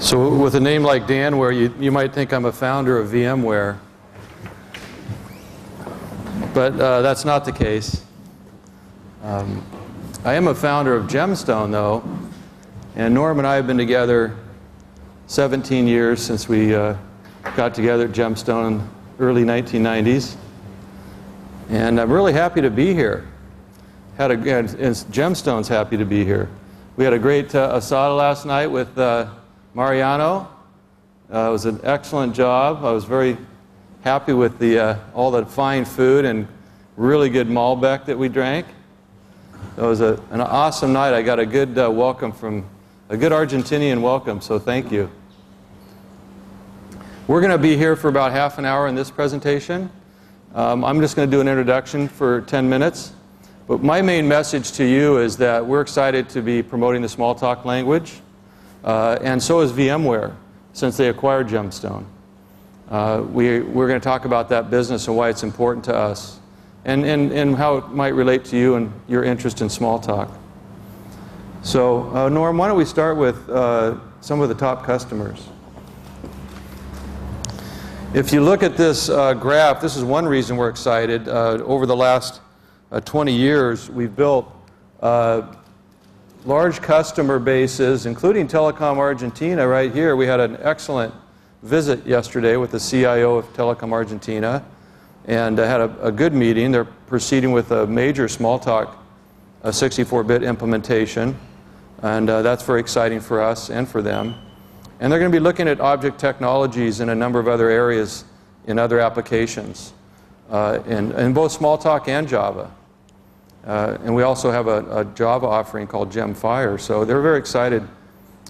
So with a name like Dan Ware, you, you might think I'm a founder of VMware. But uh, that's not the case. Um, I am a founder of Gemstone, though, and Norm and I have been together 17 years since we uh, got together at Gemstone in early 1990s. And I'm really happy to be here. Had a, and Gemstone's happy to be here. We had a great uh, asado last night with uh, Mariano. Uh, it was an excellent job. I was very happy with the, uh, all the fine food and really good Malbec that we drank. It was a, an awesome night. I got a good uh, welcome from a good Argentinian welcome, so thank you. We're going to be here for about half an hour in this presentation. Um, I'm just going to do an introduction for 10 minutes. But my main message to you is that we're excited to be promoting the Smalltalk language, uh, and so is VMware, since they acquired Gemstone. Uh, we, we're going to talk about that business and why it's important to us, and, and, and how it might relate to you and your interest in Smalltalk. So, uh, Norm, why don't we start with uh, some of the top customers? If you look at this uh, graph, this is one reason we're excited. Uh, over the last uh, 20 years, we've built uh, large customer bases, including Telecom Argentina right here. We had an excellent visit yesterday with the CIO of Telecom Argentina and had a, a good meeting. They're proceeding with a major Smalltalk 64-bit implementation, and uh, that's very exciting for us and for them. And they're going to be looking at object technologies in a number of other areas in other applications, uh, in, in both Smalltalk and Java. Uh, and we also have a, a, Java offering called GemFire, so they're very excited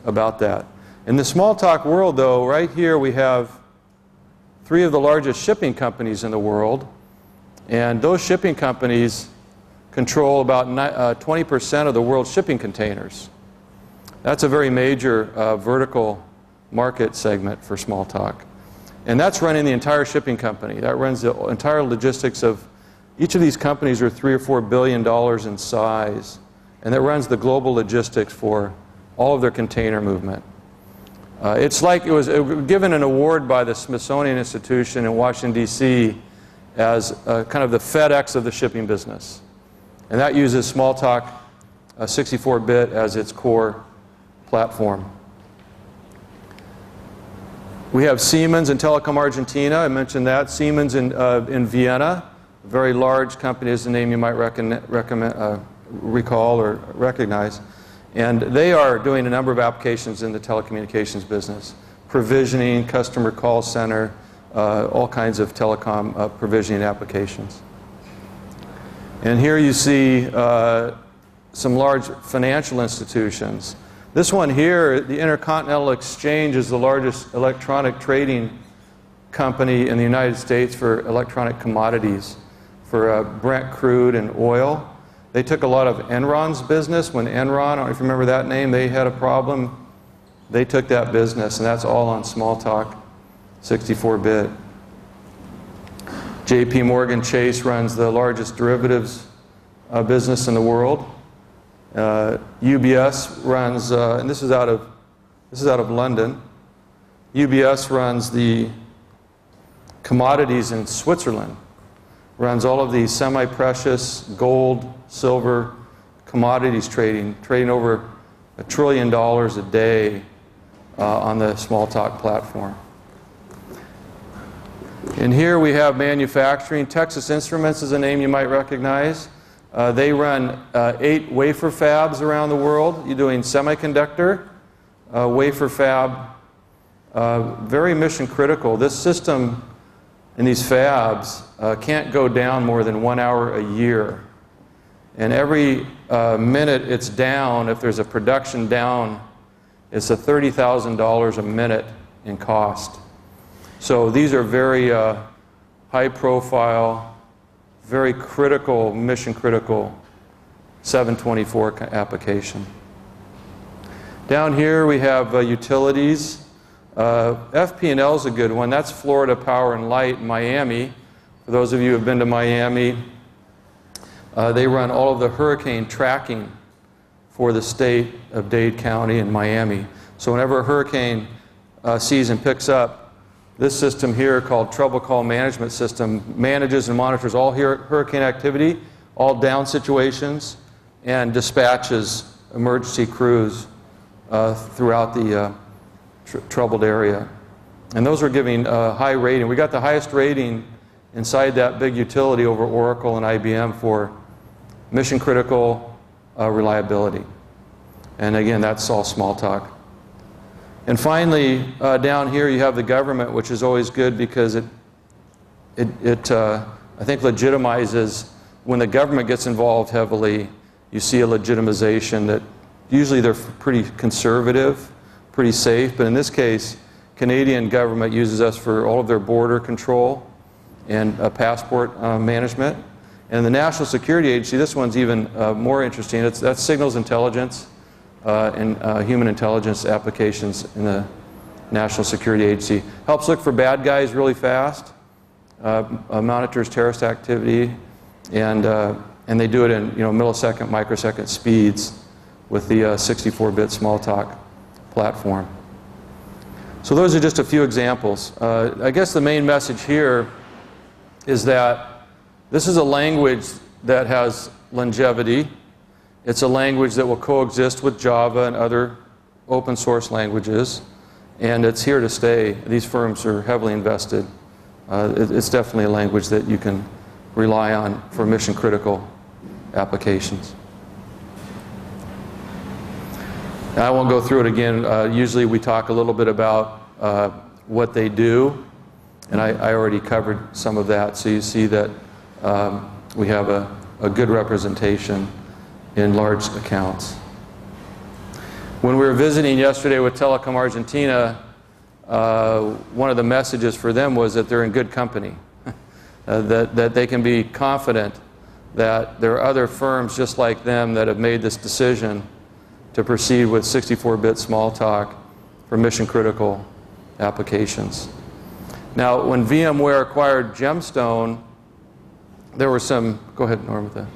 about that. In the Smalltalk world, though, right here we have three of the largest shipping companies in the world, and those shipping companies control about 20% uh, of the world's shipping containers. That's a very major uh, vertical market segment for Smalltalk. And that's running the entire shipping company. That runs the entire logistics of each of these companies are three or four billion dollars in size. And that runs the global logistics for all of their container movement. Uh, it's like it was, given an award by the Smithsonian Institution in Washington, D.C. as uh, kind of the FedEx of the shipping business. And that uses Smalltalk 64-bit uh, as its core platform. We have Siemens and Telecom Argentina. I mentioned that. Siemens in, uh, in Vienna, very large company is the name you might recommend, uh, recall or recognize. And they are doing a number of applications in the telecommunications business provisioning, customer call center, uh, all kinds of telecom uh, provisioning applications. And here you see uh, some large financial institutions. This one here, the Intercontinental Exchange, is the largest electronic trading company in the United States for electronic commodities, for uh, Brent crude and oil. They took a lot of Enron's business. When Enron, I don't know if you remember that name, they had a problem. They took that business, and that's all on Smalltalk 64-bit. JP Morgan Chase runs the largest derivatives uh, business in the world. Uh, UBS runs, uh, and this is out of this is out of London. UBS runs the commodities in Switzerland. Runs all of these semi-precious gold, silver commodities trading, trading over a trillion dollars a day uh, on the Smalltalk platform. And here we have manufacturing. Texas Instruments is a name you might recognize. Uh, they run uh, eight wafer fabs around the world. You're doing semiconductor, uh, wafer fab, uh, very mission critical. This system in these fabs uh, can't go down more than one hour a year. And every uh, minute it's down, if there's a production down, it's a $30,000 a minute in cost. So these are very high profile, very critical, mission critical 724 application. Down here we have uh, utilities. Uh, FP&L is a good one. That's Florida Power and Light, in Miami. For those of you who have been to Miami, uh, they run all of the hurricane tracking for the state of Dade County and Miami. So whenever a hurricane uh, sees and picks up, this system here called Trouble Call Management System manages and monitors all hurricane activity, all down situations, and dispatches emergency crews uh, throughout the uh, tr troubled area. And those were giving a high rating. We got the highest rating inside that big utility over Oracle and IBM for mission critical uh, reliability. And again, that's all Smalltalk. And finally, uh, down here you have the government, which is always good because it, it, it uh, I think, legitimizes when the government gets involved heavily. You see a legitimization that usually they're pretty conservative, pretty safe, but in this case, Canadian government uses us for all of their border control and uh, passport uh, management. And the National Security Agency, this one's even uh, more interesting. It's, that's signals intelligence uh, and uh, human intelligence applications in the National Security Agency. Helps look for bad guys really fast, uh, monitors terrorist activity, and, and they do it in you know, millisecond, microsecond speeds with the 64-bit Smalltalk platform. So those are just a few examples. Uh, I guess the main message here is that this is a language that has longevity. It's a language that will coexist with Java and other open source languages, and it's here to stay. These firms are heavily invested. Uh, it, it's definitely a language that you can rely on for mission critical applications. I won't go through it again. Uh, usually we talk a little bit about uh, what they do, and I, I, already covered some of that. So you see that um, we have a, a good representation in large accounts. When we were visiting yesterday with Telecom Argentina, uh, one of the messages for them was that they're in good company, uh, that, that they can be confident that there are other firms just like them that have made this decision to proceed with 64-bit Smalltalk for mission critical applications. Now, when VMware acquired Gemstone, there were some, go ahead, Norm, with that.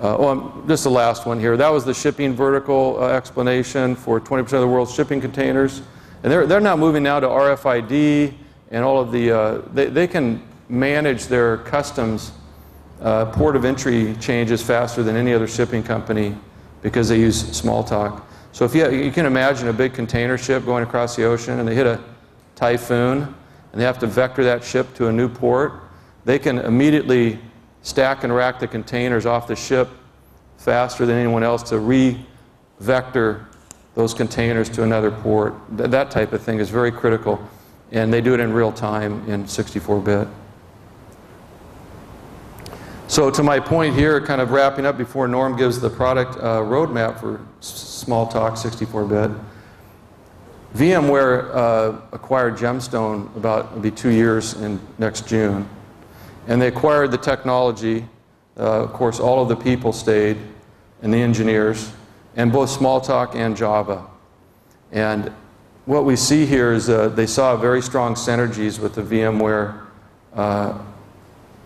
Uh, oh, just the last one here. That was the shipping vertical uh, explanation for 20% of the world's shipping containers. And they're, they're now moving now to RFID and all of the, uh, they, they can manage their customs uh, port of entry changes faster than any other shipping company because they use Smalltalk. So if you, you can imagine a big container ship going across the ocean and they hit a typhoon and they have to vector that ship to a new port, they can immediately stack and rack the containers off the ship faster than anyone else to re-vector those containers to another port. Th that type of thing is very critical. And they do it in real time in 64-bit. So to my point here, kind of wrapping up before Norm gives the product uh, roadmap for Smalltalk 64-bit, VMware uh, acquired Gemstone about maybe two years in next June. And they acquired the technology. Uh, of course, all of the people stayed and the engineers, and both Smalltalk and Java. And what we see here is uh, they saw very strong synergies with the VMware uh,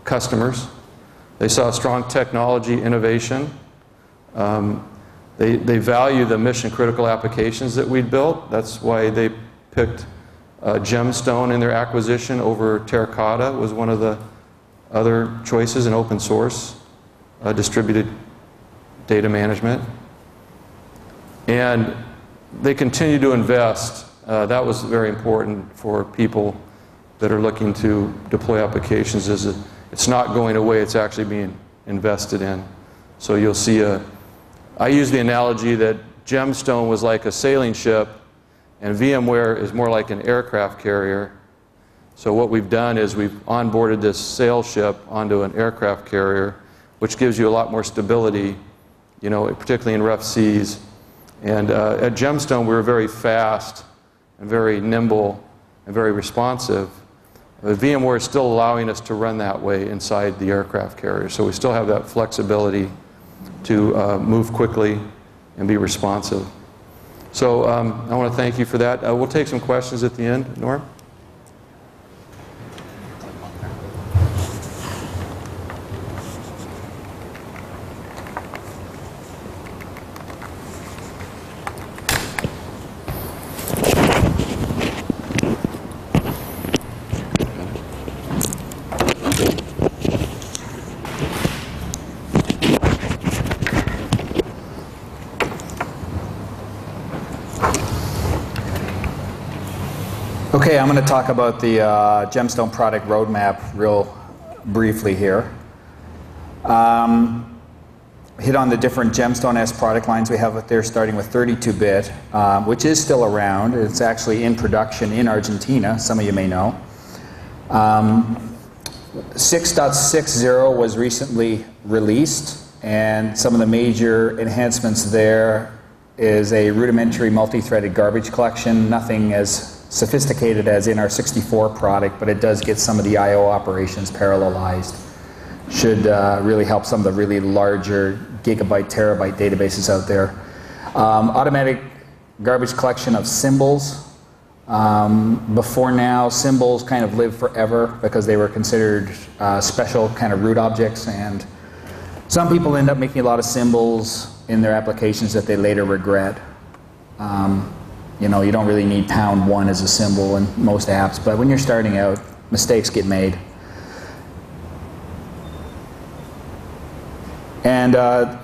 customers. They saw strong technology innovation. Um, they, they value the mission critical applications that we'd built. That's why they picked uh, Gemstone in their acquisition over Terracotta was one of the other choices in open source, uh, distributed data management. And they continue to invest. Uh, that was very important for people that are looking to deploy applications. Is it, it's not going away, it's actually being invested in. So you'll see a, I use the analogy that Gemstone was like a sailing ship and VMware is more like an aircraft carrier. So what we've done is we've onboarded this sail ship onto an aircraft carrier, which gives you a lot more stability, you know, particularly in rough seas. And uh, at Gemstone, we were very fast and very nimble and very responsive. But VMware is still allowing us to run that way inside the aircraft carrier. So we still have that flexibility to uh, move quickly and be responsive. So um, I want to thank you for that. Uh, we'll take some questions at the end. Norm? Talk about the uh, Gemstone product roadmap real briefly here. Um, hit on the different Gemstone S product lines we have up there, starting with 32-bit, um, which is still around. It's actually in production in Argentina, some of you may know. Um, 6.60 was recently released, and some of the major enhancements there is a rudimentary multi-threaded garbage collection, nothing as sophisticated as in our 64 product, but it does get some of the I.O. operations parallelized. Should uh, really help some of the really larger gigabyte, terabyte databases out there. Um, automatic garbage collection of symbols. Um, before now, symbols kind of lived forever because they were considered uh, special kind of root objects, and some people end up making a lot of symbols in their applications that they later regret. Um, you know, you don't really need pound one as a symbol in most apps, but when you're starting out, mistakes get made. And uh,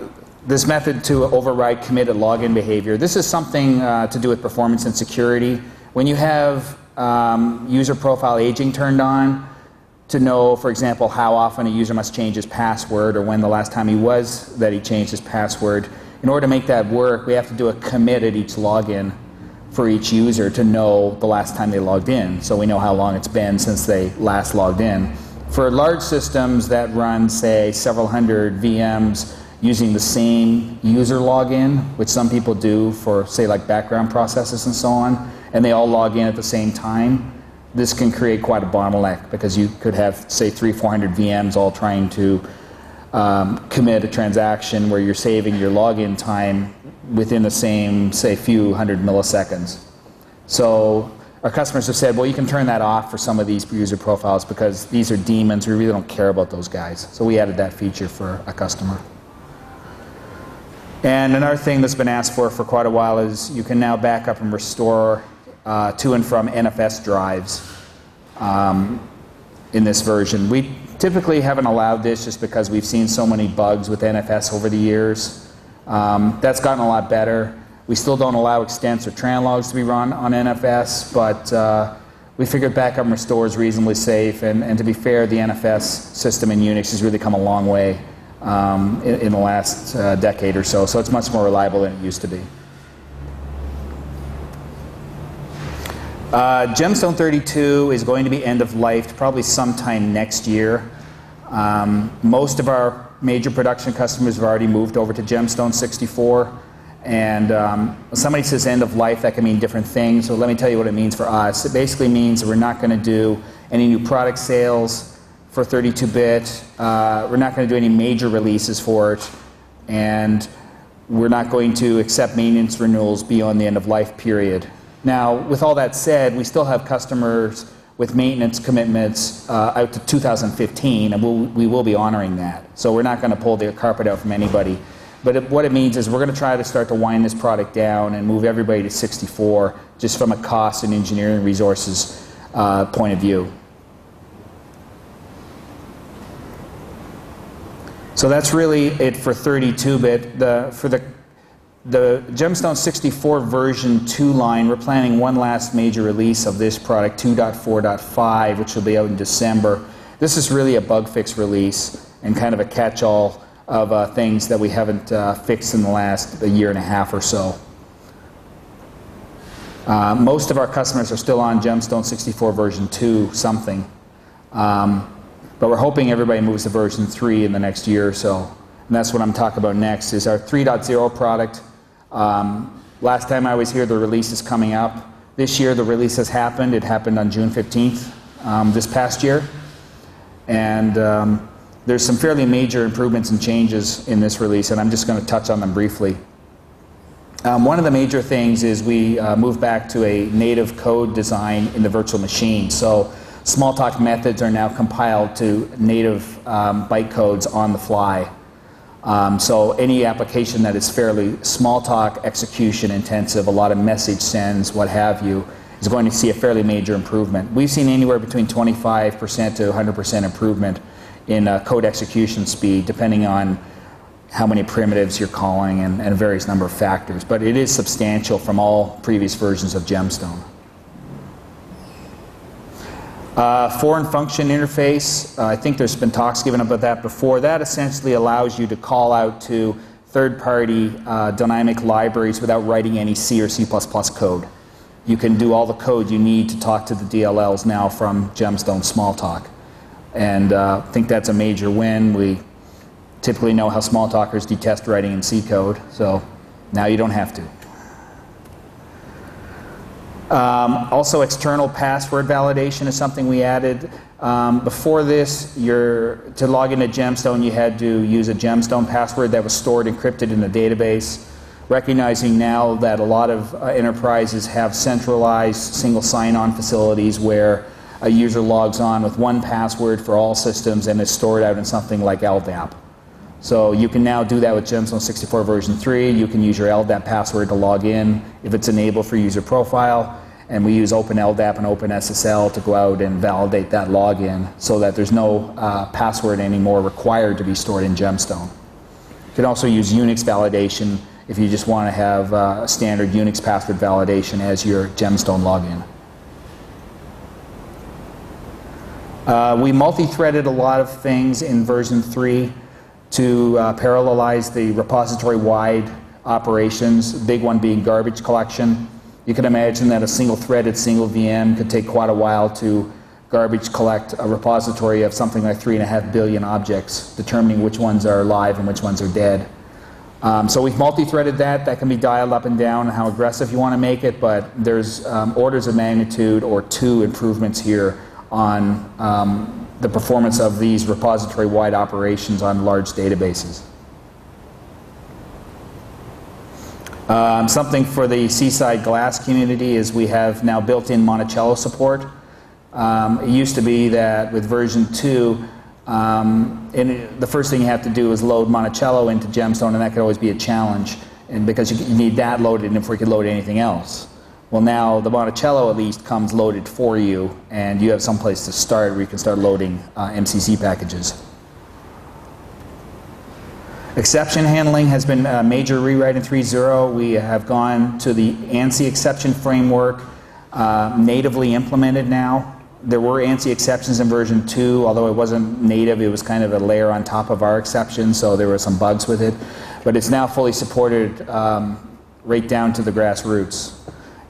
this method to override committed login behavior, this is something uh, to do with performance and security. When you have um, user profile aging turned on, to know, for example, how often a user must change his password or when the last time he was that he changed his password. In order to make that work, we have to do a commit at each login for each user to know the last time they logged in, so we know how long it's been since they last logged in. For large systems that run, say, several hundred VMs using the same user login, which some people do for, say, like background processes and so on, and they all log in at the same time, this can create quite a bottleneck because you could have, say, three, 400 VMs all trying to um, commit a transaction where you're saving your login time within the same, say, few hundred milliseconds. So our customers have said, well, you can turn that off for some of these user profiles because these are daemons. We really don't care about those guys. So we added that feature for a customer. And another thing that's been asked for for quite a while is you can now back up and restore uh, to and from NFS drives um, in this version. We typically haven't allowed this just because we've seen so many bugs with NFS over the years. Um, that's gotten a lot better. We still don't allow extents or tran logs to be run on NFS, but uh, we figured backup and restore is reasonably safe. And, and, to be fair, the NFS system in Unix has really come a long way um, in, in, the last uh, decade or so. So it's much more reliable than it used to be. Uh, Gemstone 32 is going to be end of life probably sometime next year. Um, most of our major production customers have already moved over to Gemstone 64. And um, somebody says end of life, that can mean different things. So let me tell you what it means for us. It basically means that we're not going to do any new product sales for 32-bit. Uh, we're not going to do any major releases for it. And we're not going to accept maintenance renewals beyond the end of life period. Now, with all that said, we still have customers with maintenance commitments uh, out to 2015, and we'll, we will be honoring that. So we're not going to pull the carpet out from anybody. But it, what it means is we're going to try to start to wind this product down and move everybody to 64 just from a cost and engineering resources uh, point of view. So that's really it for 32-bit. For the the Gemstone 64 version 2 line, we're planning one last major release of this product, 2.4.5, which will be out in December. This is really a bug fix release and kind of a catch-all of uh, things that we haven't uh, fixed in the last year and a half or so. Uh, most of our customers are still on Gemstone 64 version 2 something. Um, but we're hoping everybody moves to version 3 in the next year or so. And that's what I'm talking about next, is our 3.0 product um, last time I was here, the release is coming up. This year, the release has happened. It happened on June 15th um, this past year. And um, there's some fairly major improvements and changes in this release, and I'm just going to touch on them briefly. Um, one of the major things is we uh, moved back to a native code design in the virtual machine. So Smalltalk methods are now compiled to native um, bytecodes on the fly. Um, so any application that is fairly Smalltalk, execution intensive, a lot of message sends, what have you, is going to see a fairly major improvement. We've seen anywhere between 25% to 100% improvement in uh, code execution speed, depending on how many primitives you're calling and, and, various number of factors. But it is substantial from all previous versions of Gemstone. Uh, foreign function interface, uh, I think there's been talks given about that before. That essentially allows you to call out to third-party uh, dynamic libraries without writing any C or C++ code. You can do all the code you need to talk to the DLLs now from Gemstone Smalltalk. And uh, I think that's a major win. We typically know how Smalltalkers detest writing in C code, so now you don't have to. Um, also, external password validation is something we added. Um, before this, to log into Gemstone, you had to use a Gemstone password that was stored encrypted in the database. Recognizing now that a lot of uh, enterprises have centralized single sign-on facilities where a user logs on with one password for all systems and is stored out in something like LDAP. So you can now do that with Gemstone 64 version 3. You can use your LDAP password to log in if it's enabled for user profile. And we use OpenLDAP and OpenSSL to go out and validate that login so that there's no uh, password anymore required to be stored in Gemstone. You can also use Unix validation if you just want to have uh, standard Unix password validation as your Gemstone login. Uh, we multi-threaded a lot of things in version 3 to uh, parallelize the repository-wide operations, big one being garbage collection. You can imagine that a single threaded single VM could take quite a while to garbage collect a repository of something like three and a half billion objects, determining which ones are alive and which ones are dead. Um, so we've multi-threaded that. That can be dialed up and down how aggressive you want to make it, but there's um, orders of magnitude or two improvements here on um, the performance of these repository-wide operations on large databases. Um, something for the Seaside Glass community is we have now built-in Monticello support. Um, it used to be that with version 2, um, the first thing you have to do is load Monticello into Gemstone, and that could always be a challenge, and because you, you need that loaded and if you could load anything else. Well, now the Monticello at least comes loaded for you, and you have some place to start where you can start loading uh, MCZ packages. Exception handling has been a major rewrite in 3.0. We have gone to the ANSI exception framework, uh, natively implemented now. There were ANSI exceptions in version 2, although it wasn't native, it was kind of a layer on top of our exception, so there were some bugs with it. But it's now fully supported um, right down to the grassroots.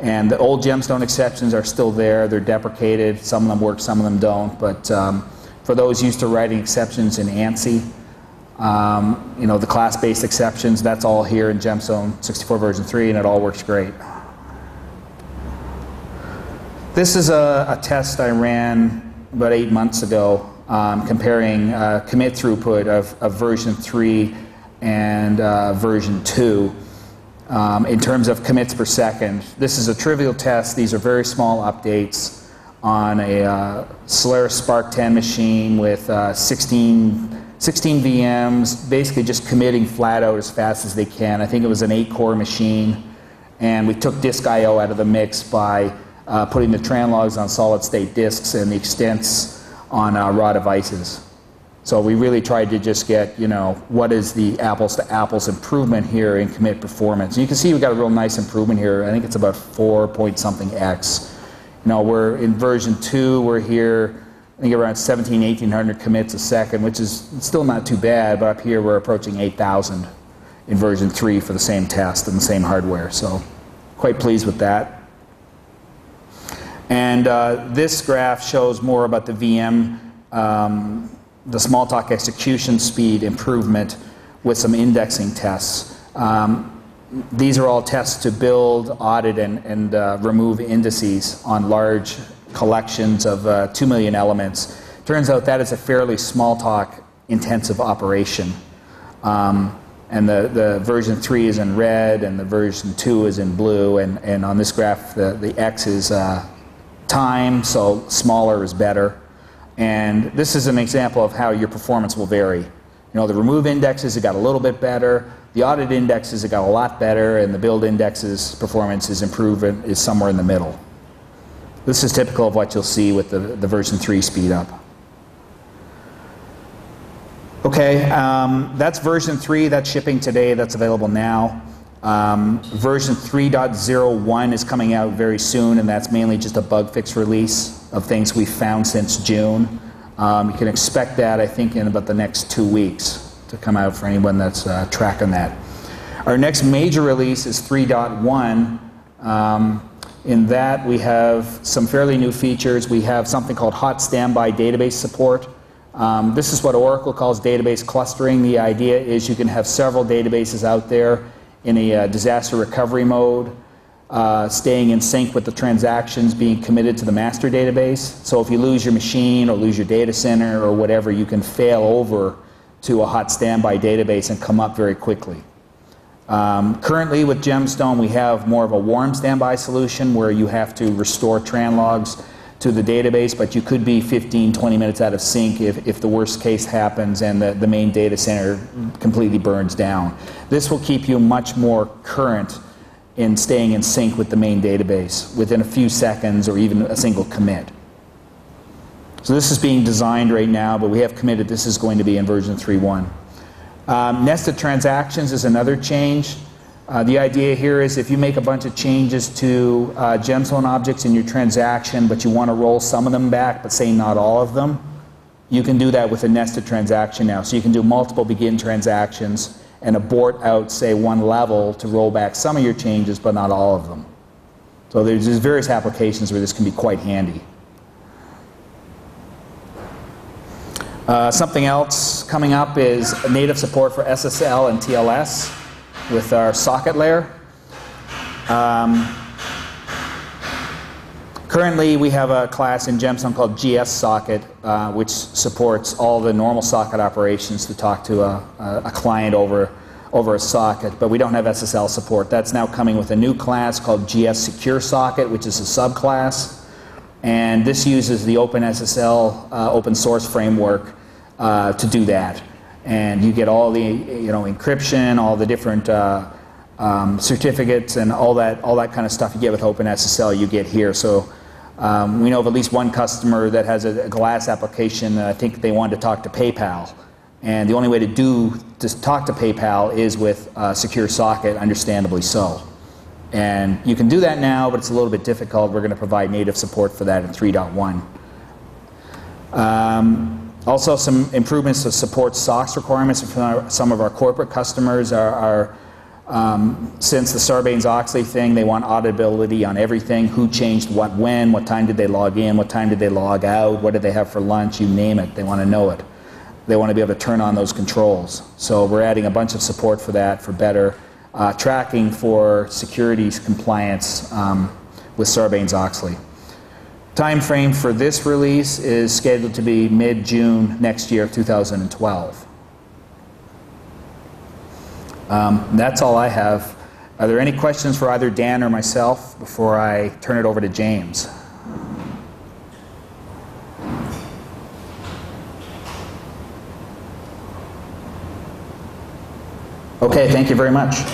And the old gemstone exceptions are still there. They're deprecated. Some of them work, some of them don't. But um, for those used to writing exceptions in ANSI, um, you know, the class-based exceptions, that's all here in Gemstone 64 version 3, and it all works great. This is a, a test I ran about eight months ago um, comparing uh, commit throughput of, of, version 3 and uh, version 2 um, in terms of commits per second. This is a trivial test. These are very small updates on a uh, Solaris SPARC 10 machine with uh, 16, 16 VMs, basically just committing flat out as fast as they can. I think it was an 8-core machine, and we took disk I.O. out of the mix by uh, putting the tran logs on solid-state disks and the extents on uh, raw devices. So we really tried to just get, you know, what is the apples to apples improvement here in commit performance. And you can see we got a real nice improvement here. I think it's about four point something X. You know, we're in version two, we're here, I think around 17, 1800 commits a second, which is still not too bad, but up here we're approaching 8,000 in version three for the same test and the same hardware. So quite pleased with that. And uh, this graph shows more about the VM um, the Smalltalk execution speed improvement with some indexing tests. Um, these are all tests to build, audit, and, and uh, remove indices on large collections of uh, 2 million elements. Turns out that is a fairly Smalltalk intensive operation. Um, and the, the version 3 is in red, and the version 2 is in blue, and, and on this graph, the, the X is uh, time, so smaller is better. And this is an example of how your performance will vary. You know, the remove indexes, it got a little bit better. The audit indexes, it got a lot better. And the build indexes performance is improving, is somewhere in the middle. This is typical of what you'll see with the, the version 3 speed up. Okay, um, that's version 3. That's shipping today. That's available now. Um, version 3.01 is coming out very soon, and that's mainly just a bug fix release. of things we've found since June. Um, you can expect that, I think, in about the next two weeks to come out for anyone that's uh, tracking that. Our next major release is 3.1. Um, in that, we have some fairly new features. We have something called hot standby database support. Um, this is what Oracle calls database clustering. The idea is you can have several databases out there in a uh, disaster recovery mode, uh, staying in sync with the transactions being committed to the master database. So if you lose your machine or lose your data center or whatever, you can fail over to a hot standby database and come up very quickly. Um, currently with Gemstone, we have more of a warm standby solution where you have to restore tran logs to the database, but you could be 15, 20 minutes out of sync if, if the worst case happens and the, the main data center completely burns down. This will keep you much more current in staying in sync with the main database within a few seconds or even a single commit. So this is being designed right now, but we have committed this is going to be in version 3.1. Um, nested transactions is another change. Uh, the idea here is if you make a bunch of changes to uh, gemstone objects in your transaction, but you want to roll some of them back, but say not all of them, you can do that with a nested transaction now. So you can do multiple begin transactions and abort out, say, one level to roll back some of your changes, but not all of them. So there's, there's various applications where this can be quite handy. Uh, something else coming up is native support for SSL and TLS with our socket layer. Um, currently, we have a class in Gemstone called GS Socket, uh, which supports all the normal socket operations to talk to a, a, client over, over a socket, but we don't have SSL support. That's now coming with a new class called GS Secure Socket, which is a subclass. And this uses the OpenSSL uh, open source framework uh, to do that and you get all the you know encryption, all the different uh, um, certificates, and all that all that kind of stuff you get with OpenSSL. You get here. So um, we know of at least one customer that has a, a glass application. I think they wanted to talk to PayPal, and the only way to do to talk to PayPal is with secure socket. Understandably so. And you can do that now, but it's a little bit difficult. We're going to provide native support for that in 3.1. Um, also, some improvements to support SOX requirements for some of our corporate customers are, are um, since the Sarbanes-Oxley thing, they want auditability on everything, who changed what when, what time did they log in, what time did they log out, what did they have for lunch, you name it, they want to know it. They want to be able to turn on those controls. So we're adding a bunch of support for that, for better uh, tracking for security compliance um, with Sarbanes-Oxley. Time frame for this release is scheduled to be mid-June next year, of 2012. Um, that's all I have. Are there any questions for either Dan or myself before I turn it over to James? Okay, thank you very much.